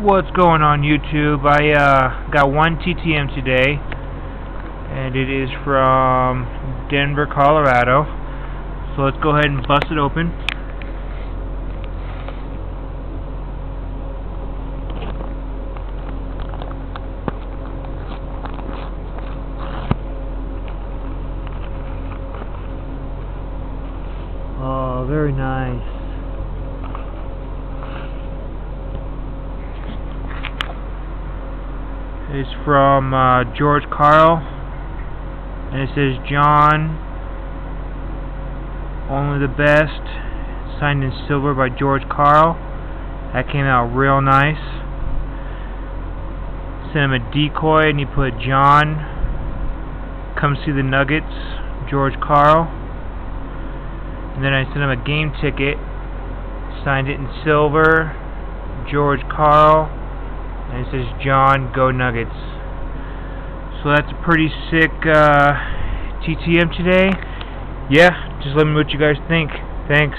What's going on YouTube? I uh, got one TTM today and it is from Denver, Colorado. So let's go ahead and bust it open. Oh, very nice. Is from uh, George Karl. And it says John only the best signed in silver by George Karl. That came out real nice. Sent him a decoy and he put John come see the Nuggets George Karl. And then I sent him a game ticket. Signed it in silver George Karl and it says John Go Nuggets. So that's a pretty sick uh, TTM today? Yeah just let me know what you guys think. Thanks